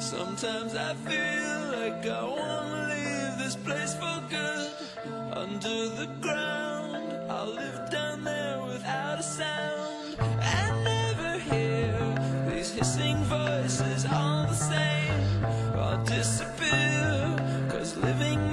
Sometimes I feel like I wanna leave this place for good. Under the ground, I'll live down there without a sound. I never hear these hissing voices all the same. I'll disappear, cause living